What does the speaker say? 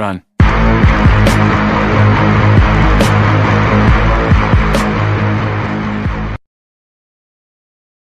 Run.